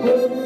Oh.